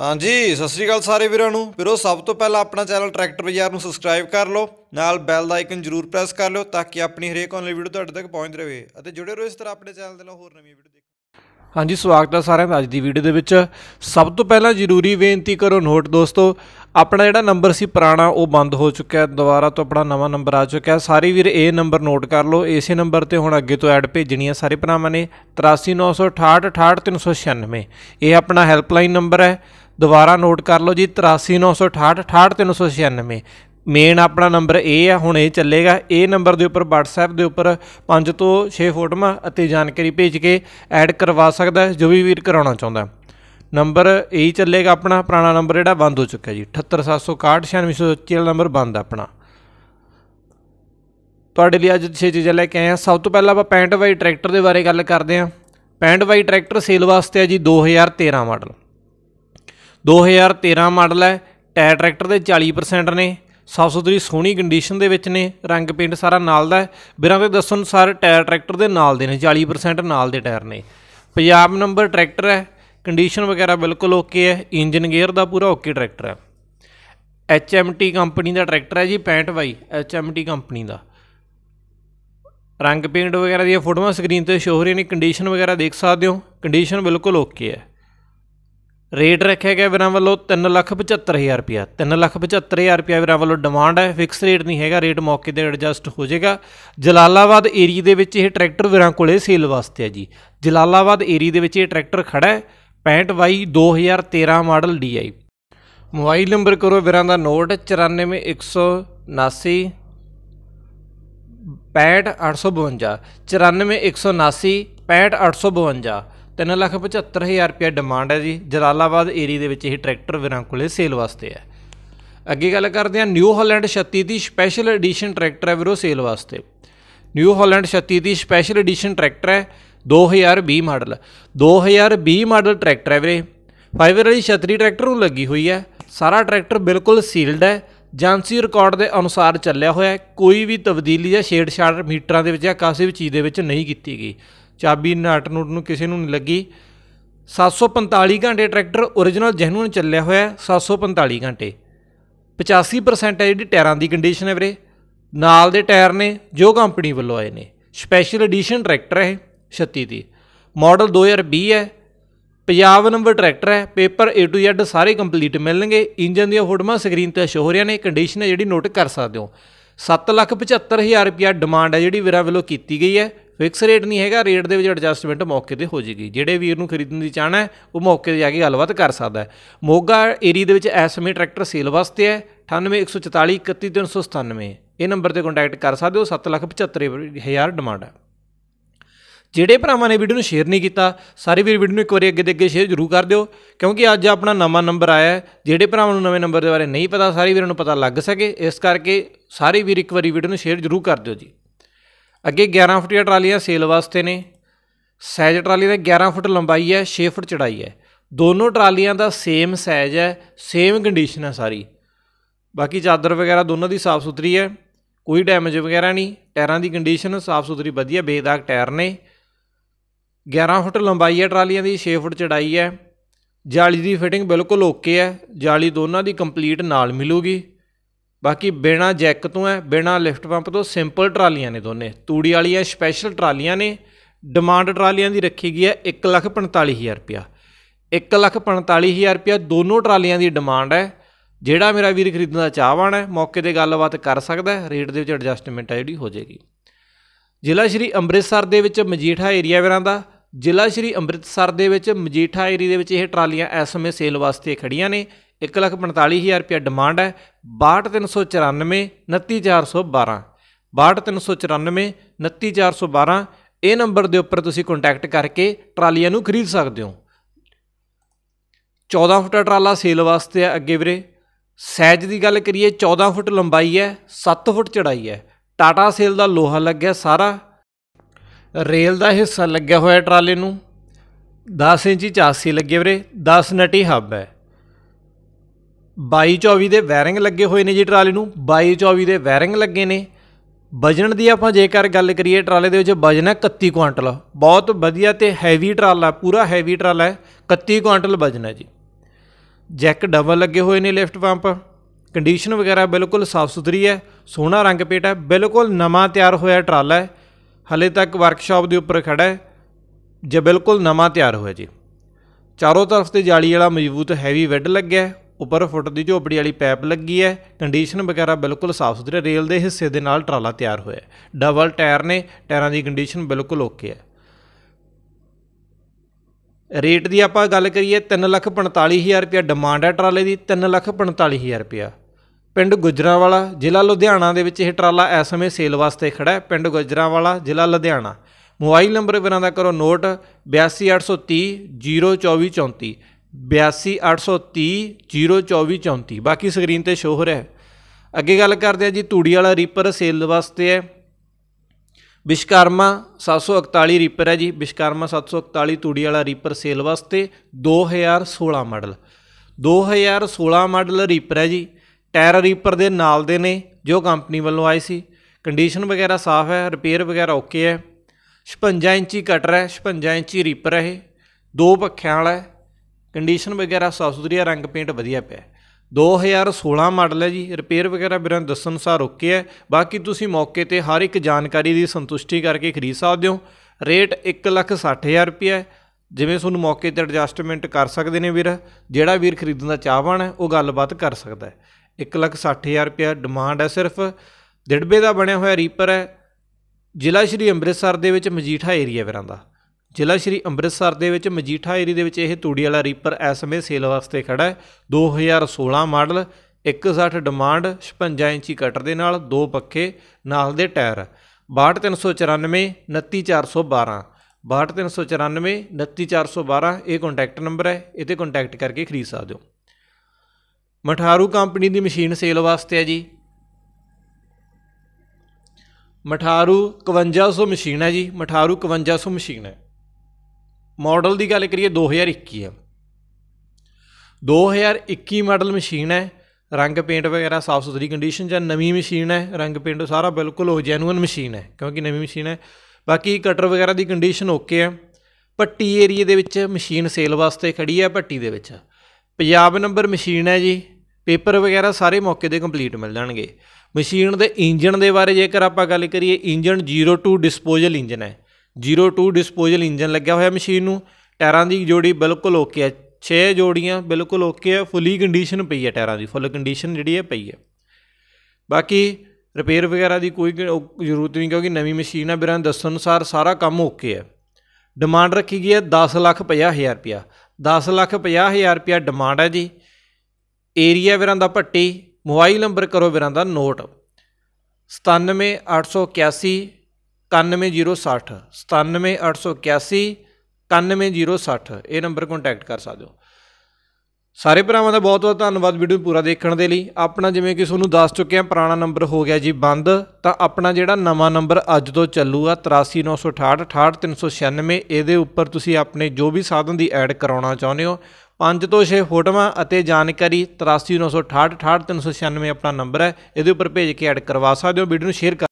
ਹਾਂਜੀ, ਸਤਿ ਸ੍ਰੀ ਅਕਾਲ ਸਾਰੇ ਵੀਰਾਂ ਨੂੰ। ਵੀਰੋ, ਸਭ ਤੋਂ ਪਹਿਲਾਂ ਆਪਣਾ ਚੈਨਲ ਟਰੈਕਟਰ ਬਾਜ਼ਾਰ ਨੂੰ ਸਬਸਕ੍ਰਾਈਬ ਕਰ ਲਓ। ਨਾਲ ਬੈਲ ਦਾ ਆਈਕਨ ਜ਼ਰੂਰ ਪ੍ਰੈਸ ਕਰ ਲਿਓ ਤਾਂ ਕਿ ਆਪਣੀ ਹਰੇਕ ਆਨਲਾਈਨ ਵੀਡੀਓ ਤੁਹਾਡੇ ਤੱਕ ਪਹੁੰਚ ਰਹੇ ਅਤੇ ਜੁੜੇ ਰਹੋ ਇਸ ਤਰ੍ਹਾਂ ਆਪਣੇ ਚੈਨਲ ਦੇ ਨਾਲ ਹੋਰ ਨਵੀਆਂ ਵੀਡੀਓ ਦੇਖਣ। ਹਾਂਜੀ, ਸਵਾਗਤ ਹੈ ਸਾਰਿਆਂ ਦਾ ਅੱਜ ਦੀ ਵੀਡੀਓ ਦੇ ਵਿੱਚ। ਸਭ ਤੋਂ ਪਹਿਲਾਂ ਜ਼ਰੂਰੀ ਬੇਨਤੀ ਕਰੋ ਨੋਟ ਦੋਸਤੋ, ਆਪਣਾ ਜਿਹੜਾ ਨੰਬਰ ਸੀ ਪੁਰਾਣਾ, ਉਹ ਬੰਦ ਹੋ ਚੁੱਕਿਆ ਹੈ। ਦੁਬਾਰਾ ਤੋਂ ਆਪਣਾ ਨਵਾਂ ਨੰਬਰ ਆ ਚੁੱਕਿਆ ਹੈ। ਸਾਰੇ ਵੀਰ ਇਹ ਨੰਬਰ ਨੋਟ ਕਰ ਲਓ। ਇਸੇ ਨੰਬਰ ਤੇ ਹੁਣ ਅੱਗੇ ਤੋਂ ਐਡ ਭੇਜਣੀ ਹੈ ਸਾਰੇ ਭਰਾਵਾਂ ਨੇ। 8396868396 ਇਹ ਆਪਣਾ ਹੈਲਪਲਾਈਨ ਨੰਬਰ ਹੈ। ਦੁਬਾਰਾ ਨੋਟ ਕਰ ਲਓ ਜੀ 8396868396 ਮੇਨ ਆਪਣਾ ਨੰਬਰ ਇਹ ਆ, ਹੁਣ ਇਹ ਚੱਲੇਗਾ। ਇਹ ਨੰਬਰ ਦੇ ਉੱਪਰ WhatsApp ਦੇ ਉੱਪਰ 5 ਤੋਂ 6 ਫੋਟੋਆਂ ਅਤੇ ਜਾਣਕਾਰੀ ਭੇਜ ਕੇ ਐਡ ਕਰਵਾ ਸਕਦਾ ਜੋ ਵੀ ਵੀਰ ਕਰਾਉਣਾ ਚਾਹੁੰਦਾ ਨੰਬਰ ਇਹੀ ਚੱਲੇਗਾ ਆਪਣਾ, ਪੁਰਾਣਾ ਨੰਬਰ ਜਿਹੜਾ ਬੰਦ ਹੋ ਚੁੱਕਾ ਜੀ। 78761 ਵਾਲਾ ਨੰਬਰ ਬੰਦ ਆ ਆਪਣਾ। ਤੁਹਾਡੇ ਲਈ ਅੱਜ 6 ਚੀਜ਼ਾਂ ਲੈ ਕੇ ਆਏ ਆ ਸਭ ਤੋਂ ਪਹਿਲਾਂ ਆਪਾਂ 65 ਬਾਈ ਟਰੈਕਟਰ ਦੇ ਬਾਰੇ ਗੱਲ ਕਰਦੇ ਆ 65 ਬਾਈ ਟਰੈਕਟਰ ਸੇਲ ਵਾਸਤੇ ਆ ਜੀ 2013 ਮਾਡਲ 2013 ਮਾਡਲ ਹੈ, ਟਾਇਰ ਟਰੈਕਟਰ ਦੇ 40% ਨੇ ਸਾਫ਼ ਸੁਥਰੀ ਸੋਹਣੀ ਕੰਡੀਸ਼ਨ ਦੇ ਵਿੱਚ ਨੇ, ਰੰਗ ਪੇਂਟ ਸਾਰਾ ਨਾਲ ਦਾ ਹੈ। ਬਿਰਾਂ ਦੇ ਦੱਸਣ ਅਨੁਸਾਰ ਟਾਇਰ ਟਰੈਕਟਰ ਦੇ ਨਾਲ ਦੇ ਨੇ 40% ਨਾਲ ਦੇ ਟਾਇਰ ਨੇ। ਪੰਜਾਬ ਨੰਬਰ ਟਰੈਕਟਰ ਹੈ ਕੰਡੀਸ਼ਨ ਵਗੈਰਾ ਬਿਲਕੁਲ ਓਕੇ ਹੈ ਇੰਜਨ ਗੇਅਰ ਦਾ ਪੂਰਾ ਓਕੇ ਟਰੈਕਟਰ ਹੈ। HMT ਕੰਪਨੀ ਦਾ ਟਰੈਕਟਰ ਹੈ ਜੀ 65 ਬਾਈ HMT ਕੰਪਨੀ ਦਾ। ਰੰਗ ਪੇਂਟ ਵਗੈਰਾ ਦੀਆਂ ਫੋਟੋਆਂ ਸਕਰੀਨ ਤੇ ਸ਼ੋ ਹੋ ਰਹੀਆਂ ਨੇ ਕੰਡੀਸ਼ਨ ਵਗੈਰਾ ਦੇਖ ਸਕਦੇ ਹੋ ਕੰਡੀਸ਼ਨ ਬਿਲਕੁਲ ਓਕੇ ਹੈ। ਰੇਟ ਰੱਖਿਆ ਗਿਆ ਵੀਰਾਂ ਵੱਲੋਂ 375000 ਰੁਪਿਆ 375000 ਰੁਪਿਆ ਵੀਰਾਂ ਵੱਲੋਂ ਡਿਮਾਂਡ ਹੈ ਫਿਕਸ ਰੇਟ ਨਹੀਂ ਹੈਗਾ ਰੇਟ ਮੌਕੇ ਤੇ ਐਡਜਸਟ ਹੋ ਜਾਏਗਾ। ਜਲਾਲਾਬਾਦ ਏਰੀਆ ਦੇ ਵਿੱਚ ਇਹ ਟਰੈਕਟਰ ਵੀਰਾਂ ਕੋਲੇ ਸੇਲ ਵਾਸਤੇ ਹੈ ਜੀ। ਜਲਾਲਾਬਾਦ ਏਰੀਆ ਦੇ ਵਿੱਚ ਇਹ ਟਰੈਕਟਰ ਖੜਾ ਹੈ 65 2013 ਮਾਡਲ DI ਮੋਬਾਈਲ ਨੰਬਰ ਕਰੋ ਵੀਰਾਂ ਦਾ ਨੋਟ 94179 65852 94179 65852 ਤਿੰਨ ਲੱਖ ਪਝੱਤਰ ਹਜ਼ਾਰ ਰੁਪਇਆ ਡਿਮਾਂਡ ਹੈ ਜੀ। ਜਲਾਲਾਬਾਦ ਏਰੀਆ ਦੇ ਵਿੱਚ ਇਹ ਟਰੈਕਟਰ ਵੀਰਾਂ ਕੋਲੇ ਸੇਲ ਵਾਸਤੇ ਹੈ। ਅੱਗੇ ਗੱਲ ਕਰਦੇ ਹਾਂ ਨਿਊ ਹਾਲੈਂਡ 36 ਦੀ ਸਪੈਸ਼ਲ ਐਡੀਸ਼ਨ ਟਰੈਕਟਰ ਹੈ ਵੀਰੋ ਸੇਲ ਵਾਸਤੇ। ਨਿਊ ਹਾਲੈਂਡ 36 ਦੀ ਸਪੈਸ਼ਲ ਐਡੀਸ਼ਨ ਟਰੈਕਟਰ ਹੈ 2020 ਮਾਡਲ 2020 ਮਾਡਲ ਟਰੈਕਟਰ ਹੈ ਵੀਰੇ। ਫਾਈਬਰ ਵਾਲੀ ਛਤਰੀ ਟਰੈਕਟਰ ਨੂੰ ਲੱਗੀ ਹੋਈ ਹੈ। ਸਾਰਾ ਟਰੈਕਟਰ ਬਿਲਕੁਲ ਸੀਲਡ ਹੈ। ਜਾਂਸੀ ਰਿਕਾਰਡ ਦੇ ਅਨੁਸਾਰ ਚੱਲਿਆ ਹੋਇਆ ਕੋਈ ਵੀ ਤਬਦੀਲੀ ਜਾਂ ਛੇੜਛਾੜ ਮੀਟਰਾਂ ਦੇ ਵਿੱਚ ਜਾਂ ਕਿਸੇ ਵੀ ਚੀਜ਼ ਦੇ ਵਿੱਚ ਨਹੀਂ ਕੀਤੀ ਗਈ। ਚਾਬੀ ਨਟ ਨੂਟ ਨੂੰ ਕਿਸੇ ਨੂੰ ਨਹੀਂ ਲੱਗੀ। 745 ਘੰਟੇ ਟਰੈਕਟਰ origignal ਜੈਨੂਨ ਚੱਲਿਆ ਹੋਇਆ 745 ਘੰਟੇ। 85% ਹੈ ਜਿਹੜੀ ਟਾਇਰਾਂ ਦੀ ਕੰਡੀਸ਼ਨ ਹੈ ਵੀਰੇ। ਨਾਲ ਦੇ ਟਾਇਰ ਨੇ ਜੋ ਕੰਪਨੀ ਵੱਲੋਂ ਆਏ ਨੇ। ਸਪੈਸ਼ਲ ਐਡੀਸ਼ਨ ਟਰੈਕਟਰ ਹੈ 36 ਦੀ। ਮਾਡਲ 2020 ਹੈ ਪੰਜਾਬ ਨੰਬਰ ਟਰੈਕਟਰ ਹੈ ਪੇਪਰ A to Z ਸਾਰੇ ਕੰਪਲੀਟ ਮਿਲਣਗੇ। ਇੰਜਨ ਦੀਆਂ ਫੋਟੋਆਂ ਸਕਰੀਨ ਤੇ ਸ਼ੋ ਹੋ ਰਹੀਆਂ ਨੇ ਕੰਡੀਸ਼ਨ ਹੈ ਜਿਹੜੀ ਨੋਟ ਕਰ ਸਕਦੇ ਹੋ। 775000 ਰੁਪਿਆ ਡਿਮਾਂਡ ਹੈ ਜਿਹੜੀ ਵੀਰਾਂ ਵੱਲੋਂ ਕੀਤੀ ਗਈ ਹੈ। ਫਿਕਸ ਰੇਟ ਨਹੀਂ ਹੈਗਾ, ਰੇਟ ਦੇ ਵਿੱਚ ਐਡਜਸਟਮੈਂਟ ਮੌਕੇ ਤੇ ਹੋ ਜੇਗੀ। ਜਿਹੜੇ ਵੀਰ ਨੂੰ ਖਰੀਦਣ ਦੀ ਚਾਹਣਾ ਹੈ, ਉਹ ਮੌਕੇ ਤੇ ਜਾ ਕੇ ਗੱਲਬਾਤ ਕਰ ਸਕਦਾ ਹੈ। ਮੋਗਾ ਏਰੀਆ ਦੇ ਵਿੱਚ ਇਸ ਸਮੇਂ ਟਰੈਕਟਰ ਸੇਲ ਵਾਸਤੇ ਹੈ 981443 31397 ਇਹ ਨੰਬਰ ਤੇ ਕੰਟੈਕਟ ਕਰ ਸਕਦੇ ਹੋ 775000 ਡਿਮਾਂਡ ਹੈ। ਜਿਹੜੇ ਭਰਾਵਾਂ ਨੇ ਵੀਡੀਓ ਨੂੰ ਸ਼ੇਅਰ ਨਹੀਂ ਕੀਤਾ, ਸਾਰੇ ਵੀਰ ਵੀਡੀਓ ਨੂੰ ਇੱਕ ਵਾਰੀ ਅੱਗੇ ਦੇ ਅੱਗੇ ਸ਼ੇਅਰ ਜ਼ਰੂਰ ਕਰ ਦਿਓ, ਕਿਉਂਕਿ ਅੱਜ ਆਪਣਾ ਨਵਾਂ ਨੰਬਰ ਆਇਆ ਜਿਹੜੇ ਭਰਾਵਾਂ ਨੂੰ ਨਵੇਂ ਨੰਬਰ ਦੇ ਬਾਰੇ ਨਹੀਂ ਪਤਾ, ਸਾਰੇ ਵੀਰਾਂ ਨੂੰ ਪਤਾ ਲੱਗ ਸਕੇ, ਇਸ ਕਰਕੇ ਸਾਰੇ ਵੀਰ ਇੱਕ ਵਾਰੀ ਵੀਡੀਓ ਨੂੰ ਸ਼ੇਅਰ ਜ਼ਰੂਰ ਕਰ ਦਿਓ ਜੀ। ਅੱਗੇ 11 ਫੁੱਟ ਦੀਆਂ ਟਰਾਲੀਆਂ ਸੇਲ ਵਾਸਤੇ ਨੇ। ਸਾਈਜ਼ ਟਰਾਲੀ ਦਾ 11 ਫੁੱਟ ਲੰਬਾਈ ਹੈ 6 ਫੁੱਟ ਚੜਾਈ ਹੈ। ਦੋਨੋਂ ਟਰਾਲੀਆਂ ਦਾ ਸੇਮ ਸਾਈਜ਼ ਹੈ ਸੇਮ ਕੰਡੀਸ਼ਨ ਹੈ ਸਾਰੀ। ਬਾਕੀ ਚਾਦਰ ਵਗੈਰਾ ਦੋਨਾਂ ਦੀ ਸਾਫ਼ ਸੁਥਰੀ ਹੈ, ਕੋਈ ਡੈਮੇਜ ਵਗੈਰਾ ਨਹੀਂ, ਟਾਇਰਾਂ ਦੀ ਕੰਡੀਸ਼ਨ ਸਾਫ਼ ਸੁਥਰੀ ਵਧੀਆ, ਬੇਦਾਗ ਟਾਇਰ ਨੇ। 11 ਫੁੱਟ ਲੰਬਾਈ ਹੈ ਟਰਾਲੀਆਂ ਦੀ 6 ਫੁੱਟ ਚੜਾਈ ਹੈ। ਜਾਲੀ ਦੀ ਫਿਟਿੰਗ ਬਿਲਕੁਲ ਓਕੇ ਹੈ, ਜਾਲੀ ਦੋਨਾਂ ਦੀ ਕੰਪਲੀਟ ਨਾਲ ਮਿਲੂਗੀ। ਬਾਕੀ ਬਿਨਾ ਜੈਕ ਤੋਂ ਹੈ, ਬਿਨਾ ਲਿਫਟ ਪੰਪ ਤੋਂ ਸਿੰਪਲ ਟਰਾਲੀਆਂ ਨੇ ਦੋਨੇ। ਤੂੜੀ ਵਾਲੀਆਂ ਸਪੈਸ਼ਲ ਟਰਾਲੀਆਂ ਨੇ ਡਿਮਾਂਡ ਟਰਾਲੀਆਂ ਦੀ ਰੱਖੀ ਗਈ ਹੈ 145000 ਰੁਪਿਆ 145000 ਰੁਪਿਆ ਦੋਨੋਂ ਟਰਾਲੀਆਂ ਦੀ ਡਿਮਾਂਡ ਹੈ, ਜਿਹੜਾ ਮੇਰਾ ਵੀਰ ਖਰੀਦਣ ਦਾ ਚਾਹਵਾਨ ਹੈ, ਮੌਕੇ ਤੇ ਗੱਲਬਾਤ ਕਰ ਸਕਦਾ ਹੈ, ਰੇਟ ਦੇ ਵਿੱਚ ਐਡਜਸਟਮੈਂਟ ਹੈ ਜਿਹੜੀ ਹੋ ਜਾਏਗੀ। ਜ਼ਿਲ੍ਹਾ ਸ਼੍ਰੀ ਅੰਮ੍ਰਿਤਸਰ ਦੇ ਵਿੱਚ ਮਜੀਠਾ ਏਰੀਆ ਵੀਰਾਂ ਦਾ, ਜ਼ਿਲ੍ਹਾ ਸ਼੍ਰੀ ਅੰਮ੍ਰਿਤਸਰ ਦੇ ਵਿੱਚ ਮਜੀਠਾ ਏਰੀਆ ਦੇ ਵਿੱਚ ਇਹ ਟਰਾਲੀਆਂ ਇਸ ਸਮੇਂ ਸੇਲ ਵਾਸਤੇ ਖੜੀਆਂ ਨੇ 145000 ਰੁਪਏ ਡਿਮਾਂਡ ਹੈ। 62394 29412 62394 29412 ਇਹ ਨੰਬਰ ਦੇ ਉੱਪਰ ਤੁਸੀਂ ਕੰਟੈਕਟ ਕਰਕੇ ਟਰਾਲੀਆਂ ਨੂੰ ਖਰੀਦ ਸਕਦੇ ਹੋ। 14 ਫੁੱਟ ਟਰਾਲਾ ਸੇਲ ਵਾਸਤੇ ਹੈ ਅੱਗੇ ਵੀਰੇ। ਸਾਈਜ਼ ਦੀ ਗੱਲ ਕਰੀਏ 14 ਫੁੱਟ ਲੰਬਾਈ ਹੈ 7 ਫੁੱਟ ਚੜਾਈ ਹੈ। ਟਾਟਾ ਸੇਲ ਦਾ ਲੋਹਾ ਲੱਗਿਆ ਸਾਰਾ। ਰੇਲ ਦਾ ਹਿੱਸਾ ਲੱਗਿਆ ਹੋਇਆ ਟਰਾਲੇ ਨੂੰ। 10 ਇੰਚੀ ਚਾਸੀ ਲੱਗੇ ਵੀਰੇ 10 ਨਟੀ ਹੱਬ ਹੈ। 22 24 ਦੇ ਵੈਰਿੰਗ ਲੱਗੇ ਹੋਏ ਨੇ ਜੀ ਟਰਾਲੇ ਨੂੰ। 22 24 ਦੇ ਵੈਰਿੰਗ ਲੱਗੇ ਨੇ। ਵਜਨ ਦੀ ਆਪਾਂ ਜੇਕਰ ਗੱਲ ਕਰੀਏ ਟਰਾਲੇ ਦੇ ਵਿੱਚ, ਵਜਨ ਹੈ 31 ਕੁਆਂਟਲ। ਬਹੁਤ ਵਧੀਆ ਤੇ ਹੈਵੀ ਟਰਾਲਾ, ਪੂਰਾ ਹੈਵੀ ਟਰਾਲਾ ਹੈ। 31 ਕੁਆਂਟਲ ਵਜਨ ਹੈ ਜੀ। ਜੈਕ ਡਬਲ ਲੱਗੇ ਹੋਏ ਨੇ ਲਿਫਟ ਪੰਪ। ਕੰਡੀਸ਼ਨ ਵਗੈਰਾ ਬਿਲਕੁਲ ਸਾਫ਼ ਸੁਥਰੀ ਹੈ, ਸੋਹਣਾ ਰੰਗ ਪੇਟ ਹੈ, ਬਿਲਕੁਲ ਨਵਾਂ ਤਿਆਰ ਹੋਇਆ ਟਰਾਲਾ ਹੈ। ਹਲੇ ਤੱਕ ਵਰਕਸ਼ਾਪ ਦੇ ਉੱਪਰ ਖੜਾ ਹੈ। ਜੇ ਬਿਲਕੁਲ ਨਵਾਂ ਤਿਆਰ ਹੋਇਆ ਜੀ। ਚਾਰੋਂ ਤਰਫ ਤੇ ਜਾਲੀ ਵਾਲਾ ਮਜ਼ਬੂਤ ਹੈਵੀ ਵੈੱਡ ਲੱਗਿਆ ਉੱਪਰ ਫੁੱਟ ਦੀ ਝੋਪੜੀ ਵਾਲੀ ਪਾਈਪ ਲੱਗੀ ਹੈ। ਕੰਡੀਸ਼ਨ ਵਗੈਰਾ ਬਿਲਕੁਲ ਸਾਫ਼ ਸੁਥਰੇ ਰੇਲ ਦੇ ਹਿੱਸੇ ਦੇ ਨਾਲ ਟਰਾਲਾ ਤਿਆਰ ਹੋਇਆ ਹੈ। ਡਬਲ ਟਾਇਰ ਨੇ ਟਾਇਰਾਂ ਦੀ ਕੰਡੀਸ਼ਨ ਬਿਲਕੁਲ ਓਕੇ ਹੈ। ਰੇਟ ਦੀ ਆਪਾਂ ਗੱਲ ਕਰੀਏ 345000 ਰੁਪਏ ਡਿਮਾਂਡ ਹੈ ਟਰਾਲੇ ਦੀ 345000 ਰੁਪਏ ਪਿੰਡ ਗੁਜਰਾਵਾਲਾ, ਜ਼ਿਲ੍ਹਾ ਲੁਧਿਆਣਾ ਦੇ ਵਿੱਚ ਇਹ ਟਰਾਲਾ ਇਸ ਸਮੇਂ ਸੇਲ ਵਾਸਤੇ ਖੜਾ ਹੈ। ਪਿੰਡ ਗੁਜਰਾਵਾਲਾ, ਜ਼ਿਲ੍ਹਾ ਲੁਧਿਆਣਾ। ਮੋਬਾਈਲ ਨੰਬਰ ਵੀਰਾਂ ਦਾ ਕਰੋ ਨੋਟ 82830 02434 82830 02434 ਬਾਕੀ ਸਕਰੀਨ ਤੇ ਸ਼ੋ ਹੋ ਰਿਹਾ ਹੈ। ਅੱਗੇ ਗੱਲ ਕਰਦੇ ਆ ਜੀ ਤੂੜੀ ਵਾਲਾ ਰੀਪਰ ਸੇਲ ਵਾਸਤੇ ਹੈ। ਵਿਸ਼ਕਰਮਾ 741 ਰੀਪਰ ਹੈ ਜੀ। ਵਿਸ਼ਕਰਮਾ 741 ਤੂੜੀ ਵਾਲਾ ਰੀਪਰ ਸੇਲ ਵਾਸਤੇ 2016 ਮਾਡਲ 2016 ਮਾਡਲ ਰੀਪਰ ਹੈ ਜੀ। ਟਾਇਰ ਰੀਪਰ ਦੇ ਨਾਲ ਦੇ ਨੇ, ਜੋ ਕੰਪਨੀ ਵੱਲੋਂ ਆਏ ਸੀ। ਕੰਡੀਸ਼ਨ ਵਗੈਰਾ ਸਾਫ਼ ਹੈ ਰਿਪੇਅਰ ਵਗੈਰਾ ਓਕੇ ਹੈ। 56 ਇੰਚੀ ਕਟਰ ਹੈ 56 ਇੰਚੀ ਰੀਪਰ ਹੈ ਇਹ। ਦੋ ਪੱਖਿਆਂ ਵਾਲਾ ਹੈ। ਕੰਡੀਸ਼ਨ ਵਗੈਰਾ ਸਾਫ਼ ਸੁਥਰੀ ਹੈ ਰੰਗ ਪੇਂਟ ਵਧੀਆ ਪਿਆ ਹੈ। 2016 ਮਾਡਲ ਹੈ ਜੀ ਰਿਪੇਅਰ ਵਗੈਰਾ ਬਿਨਾਂ ਦੱਸਣ ਅਨੁਸਾਰ ਓਕੇ ਹੈ। ਬਾਕੀ ਤੁਸੀਂ ਮੌਕੇ ਤੇ ਹਰ ਇੱਕ ਜਾਣਕਾਰੀ ਦੀ ਸੰਤੁਸ਼ਟੀ ਕਰਕੇ ਖਰੀਦ ਸਕਦੇ ਹੋ। ਰੇਟ 160000 ਰੁਪਏ ਹੈ। ਜਿਵੇਂ ਤੁਹਾਨੂੰ ਮੌਕੇ ਤੇ ਐਡਜਸਟਮੈਂਟ ਕਰ ਸਕਦੇ ਨੇ ਵੀਰ, ਜਿਹੜਾ ਵੀਰ ਖਰੀਦਣ ਦਾ ਚਾਹਵਾਨ ਹੈ, ਉਹ ਗੱਲਬਾਤ ਕਰ ਸਕਦਾ ਹੈ। 160000 ਰੁਪਏ ਡਿਮਾਂਡ ਹੈ ਸਿਰਫ। ਦਿੜਬੇ ਦਾ ਬਣਿਆ ਹੋਇਆ ਰੀਪਰ ਹੈ। ਜ਼ਿਲ੍ਹਾ ਸ਼੍ਰੀ ਅੰਮ੍ਰਿਤਸਰ ਦੇ ਵਿੱਚ ਮਜੀਠਾ ਏਰੀਆ ਵੀਰਾਂ ਦਾ। ਜ਼ਿਲ੍ਹਾ ਸ਼੍ਰੀ ਅੰਮ੍ਰਿਤਸਰ ਦੇ ਵਿੱਚ ਮਜੀਠਾ ਏਰੀ ਦੇ ਵਿੱਚ ਇਹ ਤੂੜੀ ਵਾਲਾ ਰੀਪਰ ਇਸ ਸਮੇਂ ਸੇਲ ਵਾਸਤੇ ਖੜਾ ਹੈ। 2016 ਮਾਡਲ 160 ਡਿਮਾਂਡ 56 ਇੰਚੀ ਕਟਰ ਦੇ ਨਾਲ, ਦੋ ਪੱਖੇ, ਨਾਲ ਦੇ ਟਾਇਰ। 62394 29412 62394 29412 ਇਹ ਕੰਟੈਕਟ ਨੰਬਰ ਹੈ। ਇਹ ਤੇ ਕੰਟੈਕਟ ਕਰਕੇ ਖਰੀਦ ਸਕਦੇ ਹੋ। ਮਠਾਰੂ ਕੰਪਨੀ ਦੀ ਮਸ਼ੀਨ ਸੇਲ ਵਾਸਤੇ ਹੈ ਜੀ। ਮਠਾਰੂ 5100 ਮਸ਼ੀਨ ਹੈ ਜੀ। ਮਠਾਰੂ 5100 ਮਸ਼ੀਨ ਹੈ। ਮਾਡਲ ਦੀ ਗੱਲ ਕਰੀਏ 2021 ਹੈ 2021 ਮਾਡਲ ਮਸ਼ੀਨ ਹੈ, ਰੰਗ ਪੇਂਟ ਵਗੈਰਾ ਸਾਫ਼ ਸੁਥਰੀ ਕੰਡੀਸ਼ਨ ਜਾਂ ਨਵੀਂ ਮਸ਼ੀਨ ਹੈ, ਰੰਗ ਪੇਂਟ ਸਾਰਾ ਬਿਲਕੁਲ ਉਹ ਜੈਨੂਇਨ ਮਸ਼ੀਨ ਹੈ, ਕਿਉਂਕਿ ਨਵੀਂ ਮਸ਼ੀਨ ਹੈ। ਬਾਕੀ ਕਟਰ ਵਗੈਰਾ ਦੀ ਕੰਡੀਸ਼ਨ ਓਕੇ ਹੈ ਪੱਟੀ ਏਰੀਏ ਦੇ ਵਿੱਚ ਮਸ਼ੀਨ ਸੇਲ ਵਾਸਤੇ ਖੜੀ ਹੈ ਪੱਟੀ ਦੇ ਵਿੱਚ। ਪੰਜਾਬ ਨੰਬਰ ਮਸ਼ੀਨ ਹੈ ਜੀ ਪੇਪਰ ਵਗੈਰਾ ਸਾਰੇ ਮੌਕੇ ਤੇ ਕੰਪਲੀਟ ਮਿਲ ਜਾਣਗੇ। ਮਸ਼ੀਨ ਦੇ ਇੰਜਨ ਦੇ ਬਾਰੇ ਜੇਕਰ ਆਪਾਂ ਗੱਲ ਕਰੀਏ ਇੰਜਨ 02 ਡਿਸਪੋਜ਼ਲ ਇੰਜਨ ਹੈ। 02 ਡਿਸਪੋਜ਼ਲ ਇੰਜਨ ਲੱਗਿਆ ਹੋਇਆ ਮਸ਼ੀਨ ਨੂੰ। ਟਾਇਰਾਂ ਦੀ ਜੋੜੀ ਬਿਲਕੁਲ ਓਕੇ ਹੈ। 6 ਜੋੜੀਆਂ ਬਿਲਕੁਲ ਓਕੇ ਹੈ। ਫੁੱਲੀ ਕੰਡੀਸ਼ਨ ਪਈ ਹੈ ਟਾਇਰਾਂ ਦੀ। ਫੁੱਲ ਕੰਡੀਸ਼ਨ ਜਿਹੜੀ ਹੈ ਪਈ ਹੈ। ਬਾਕੀ ਰਿਪੇਅਰ ਵਗੈਰਾ ਦੀ ਕੋਈ ਜ਼ਰੂਰਤ ਨਹੀਂ ਕਿਉਂਕਿ ਨਵੀਂ ਮਸ਼ੀਨ ਹੈ। ਵੀਰਾਂ ਦੱਸਣ ਅਨੁਸਾਰ ਸਾਰਾ ਕੰਮ ਓਕੇ ਹੈ। ਡਿਮਾਂਡ ਰੱਖੀ ਗਈ ਹੈ 10 ਲੱਖ ਪੰਜਾਹ ਹਜ਼ਾਰ ਰੁਪਿਆ 10 ਲੱਖ ਪੰਜਾਹ ਹਜ਼ਾਰ ਰੁਪਿਆ ਡਿਮਾਂਡ ਹੈ ਜੀ। ਏਰੀਆ ਵੀਰਾਂ ਦਾ ਭੱਟੀ। ਮੋਬਾਈਲ ਨੰਬਰ ਕਰੋ ਵੀਰਾਂ ਦਾ ਨੋਟ 97881 91060 97881 91060 ਇਹ ਨੰਬਰ ਕੰਟੈਕਟ ਕਰ ਸਕਦੇ ਹੋ ਸਾਰੇ ਭਰਾਵਾਂ ਦਾ ਬਹੁਤ ਬਹੁਤ ਧੰਨਵਾਦ ਵੀਡੀਓ ਪੂਰਾ ਦੇਖਣ ਦੇ ਲਈ ਆਪਣਾ ਜਿਵੇਂ ਕਿ ਤੁਹਾਨੂੰ ਦੱਸ ਚੁੱਕੇ ਹਾਂ ਪੁਰਾਣਾ ਨੰਬਰ ਹੋ ਗਿਆ ਜੀ ਬੰਦ ਤਾਂ ਆਪਣਾ ਜਿਹੜਾ ਨਵਾਂ ਨੰਬਰ ਅੱਜ ਤੋਂ ਚੱਲੂਗਾ 83968 68396 ਇਹਦੇ ਉੱਪਰ ਤੁਸੀਂ ਆਪਣੇ ਜੋ ਵੀ ਸਾਧਨ ਦੀ ਐਡ ਕਰਾਉਣਾ ਚਾਹੁੰਦੇ ਹੋ ਪੰਜ ਤੋਂ 6 ਫੋਟੋਆਂ ਅਤੇ ਜਾਣਕਾਰੀ 83968 68396 ਆਪਣਾ ਨੰਬਰ ਹੈ ਇਹਦੇ ਉੱਪਰ ਭੇਜ ਕੇ ਐਡ ਕਰਵਾ ਸਕਦੇ ਹੋ ਵੀਡੀਓ ਨੂੰ ਸ਼ੇਅਰ ਕਰ